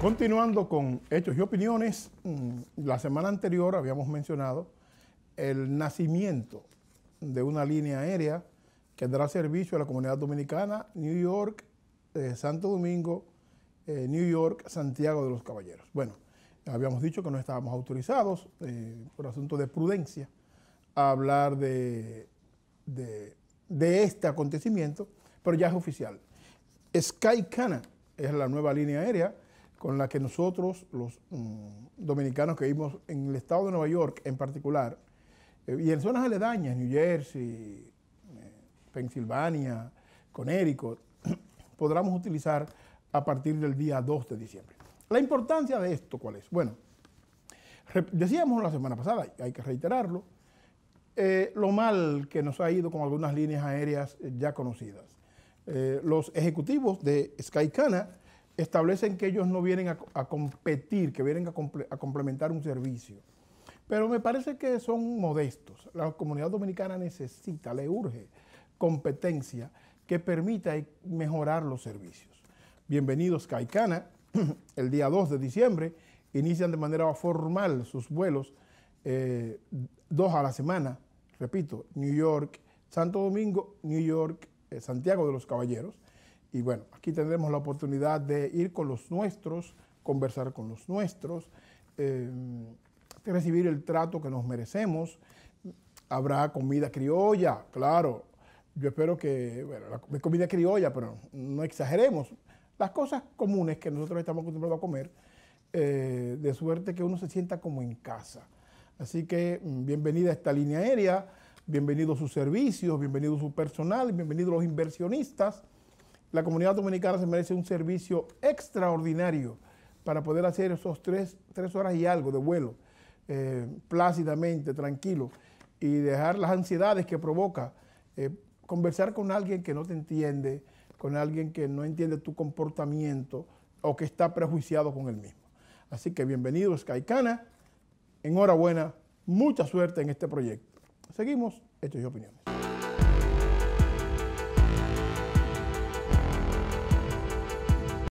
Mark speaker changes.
Speaker 1: Continuando con hechos y opiniones, mm, la semana anterior habíamos mencionado el nacimiento de una línea aérea que dará servicio a la comunidad dominicana, New York, eh, Santo Domingo, eh, New York, Santiago de los Caballeros. Bueno, habíamos dicho que no estábamos autorizados eh, por asunto de prudencia a hablar de, este acontecimiento, pero ya es oficial. Skycana es la nueva línea aérea con la que nosotros, los mm, dominicanos que vivimos en el estado de Nueva York en particular, eh, y en zonas aledañas, New Jersey, eh, Pensilvania, Connecticut, podremos utilizar a partir del día 2 de diciembre. La importancia de esto, ¿cuál es? Bueno, decíamos la semana pasada, hay que reiterarlo, eh, lo mal que nos ha ido con algunas líneas aéreas ya conocidas. los ejecutivos de Skycana establecen que ellos no vienen a, competir, que vienen a, complementar un servicio. Pero me parece que son modestos. La comunidad dominicana necesita, le urge competencia que permita mejorar los servicios. Bienvenidos Caicana, el día 2 de diciembre inician de manera formal sus vuelos, eh, dos a la semana, repito, New York, Santo Domingo, New York, eh, Santiago de los Caballeros, y bueno, aquí tendremos la oportunidad de ir con los nuestros, conversar con los nuestros, eh, recibir el trato que nos merecemos. Habrá comida criolla, claro. Yo espero que, bueno, comida criolla, pero no exageremos. Las cosas comunes que nosotros estamos acostumbrados a comer, eh, de suerte que uno se sienta como en casa. Así que mm, bienvenida a esta línea aérea, bienvenidos sus servicios, bienvenido su personal, bienvenidos los inversionistas la comunidad dominicana se merece un servicio extraordinario para poder hacer esos tres, horas y algo de vuelo eh, plácidamente, tranquilo, y dejar las ansiedades que provoca eh, conversar con alguien que no te entiende, con alguien que no entiende tu comportamiento o que está prejuiciado con él mismo. Así que bienvenido Skycana, enhorabuena, mucha suerte en este proyecto. Seguimos, hechos y opiniones.